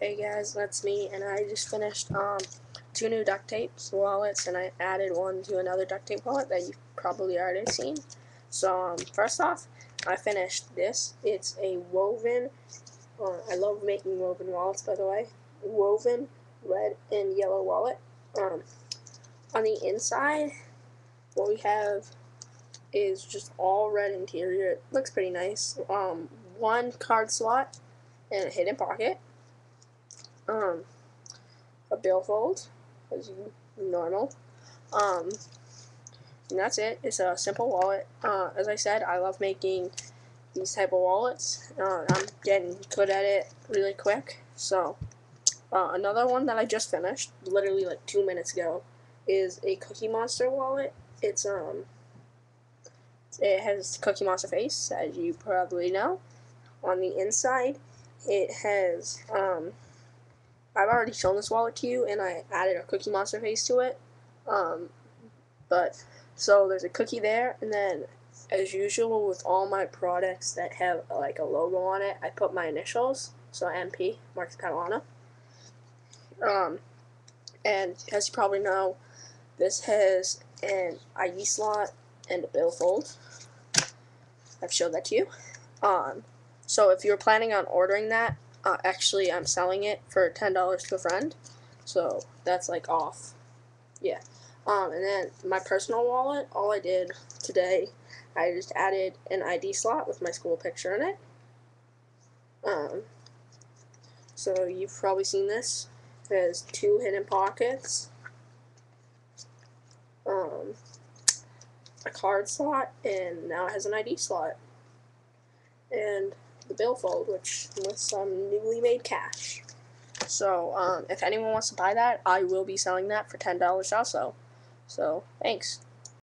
Hey guys, that's me, and I just finished um, two new duct tapes wallets, and I added one to another duct tape wallet that you've probably already seen. So um, first off, I finished this. It's a woven. Uh, I love making woven wallets, by the way. Woven red and yellow wallet. Um, on the inside, what we have is just all red interior. It looks pretty nice. Um, one card slot and a hidden pocket um, a billfold, as normal. Um, and that's it. It's a simple wallet. Uh, as I said, I love making these type of wallets. Uh, I'm getting good at it really quick. So, uh, another one that I just finished, literally like two minutes ago, is a Cookie Monster wallet. It's um, it has Cookie Monster face, as you probably know. On the inside, it has um I've already shown this wallet to you, and I added a Cookie Monster face to it. Um, but so there's a cookie there, and then as usual with all my products that have like a logo on it, I put my initials, so MP, Marcus Patalano. Um, and as you probably know, this has an ID slot and a billfold. I've showed that to you. Um, so if you're planning on ordering that, uh, actually, I'm selling it for ten dollars to a friend, so that's like off. Yeah. Um, and then my personal wallet, all I did today, I just added an ID slot with my school picture in it. Um, so you've probably seen this. It has two hidden pockets, um, a card slot, and now it has an ID slot. And the billfold, which with some newly made cash. So, um, if anyone wants to buy that, I will be selling that for $10 also. So, thanks.